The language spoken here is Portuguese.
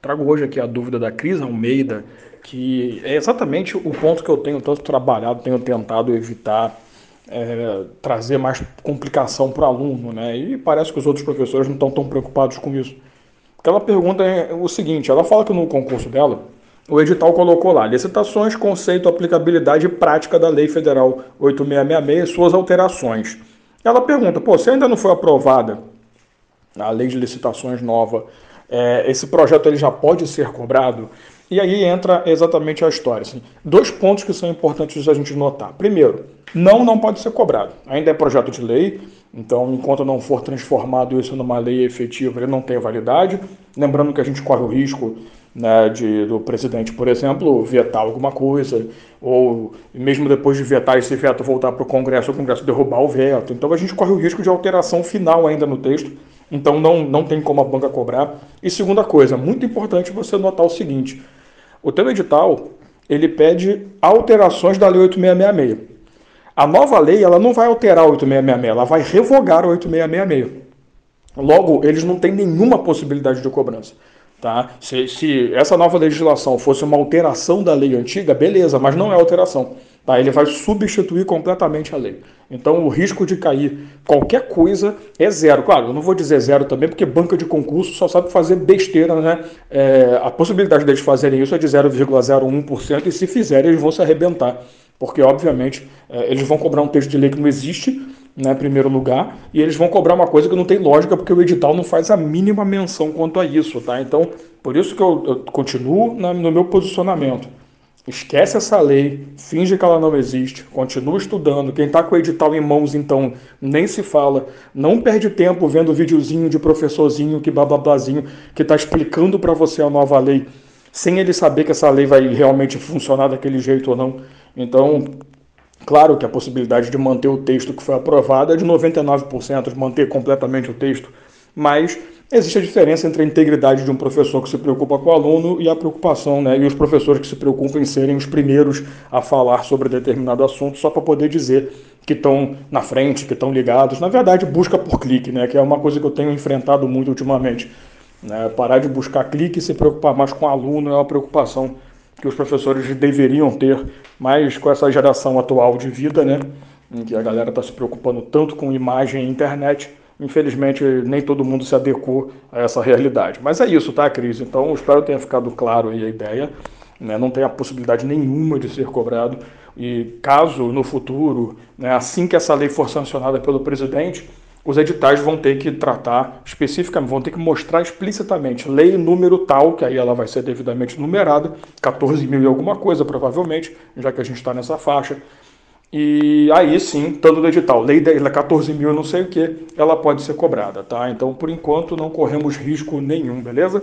Trago hoje aqui a dúvida da Cris Almeida, que é exatamente o ponto que eu tenho tanto trabalhado, tenho tentado evitar é, trazer mais complicação para o aluno, né? E parece que os outros professores não estão tão preocupados com isso. Porque ela pergunta é o seguinte: ela fala que no concurso dela, o edital colocou lá licitações, conceito, aplicabilidade e prática da Lei Federal 8666 e suas alterações. Ela pergunta: pô, se ainda não foi aprovada a lei de licitações nova é, esse projeto ele já pode ser cobrado? E aí entra exatamente a história. Assim. Dois pontos que são importantes a gente notar. Primeiro, não, não pode ser cobrado. Ainda é projeto de lei, então enquanto não for transformado isso numa lei efetiva, ele não tem validade. Lembrando que a gente corre o risco né, de, do presidente, por exemplo, vetar alguma coisa, ou mesmo depois de vetar esse veto voltar para o Congresso, o Congresso derrubar o veto. Então a gente corre o risco de alteração final ainda no texto então não, não tem como a banca cobrar. E segunda coisa, muito importante você notar o seguinte: o teu edital ele pede alterações da Lei 8666. A nova lei ela não vai alterar o 8666, ela vai revogar o 8666. Logo, eles não têm nenhuma possibilidade de cobrança. Tá? Se, se essa nova legislação fosse uma alteração da lei antiga, beleza, mas não é alteração. Tá? Ele vai substituir completamente a lei. Então o risco de cair qualquer coisa é zero. Claro, eu não vou dizer zero também, porque banca de concurso só sabe fazer besteira, né? É, a possibilidade deles fazerem isso é de 0,01% e se fizerem eles vão se arrebentar. Porque, obviamente, é, eles vão cobrar um texto de lei que não existe, né, em primeiro lugar, e eles vão cobrar uma coisa que não tem lógica, porque o edital não faz a mínima menção quanto a isso, tá? Então, por isso que eu, eu continuo na, no meu posicionamento. Esquece essa lei, finge que ela não existe, continua estudando. Quem está com o edital em mãos, então, nem se fala. Não perde tempo vendo videozinho de professorzinho que blablazinho que está explicando para você a nova lei, sem ele saber que essa lei vai realmente funcionar daquele jeito ou não. Então, claro que a possibilidade de manter o texto que foi aprovado é de 99%, de manter completamente o texto, mas Existe a diferença entre a integridade de um professor que se preocupa com o aluno e a preocupação, né, e os professores que se preocupam em serem os primeiros a falar sobre determinado assunto só para poder dizer que estão na frente, que estão ligados. Na verdade, busca por clique, né, que é uma coisa que eu tenho enfrentado muito ultimamente. Né, parar de buscar clique e se preocupar mais com o aluno é uma preocupação que os professores deveriam ter, mais com essa geração atual de vida, né, em que a galera está se preocupando tanto com imagem e internet Infelizmente, nem todo mundo se adequou a essa realidade. Mas é isso, tá, Cris? Então, espero que tenha ficado claro a ideia. Né? Não tem a possibilidade nenhuma de ser cobrado. E caso no futuro, né, assim que essa lei for sancionada pelo presidente, os editais vão ter que tratar especificamente, vão ter que mostrar explicitamente lei número tal, que aí ela vai ser devidamente numerada, 14 mil e alguma coisa, provavelmente, já que a gente está nessa faixa. E aí sim, tanto do edital, lei 14 mil não sei o que, ela pode ser cobrada, tá? Então, por enquanto, não corremos risco nenhum, beleza?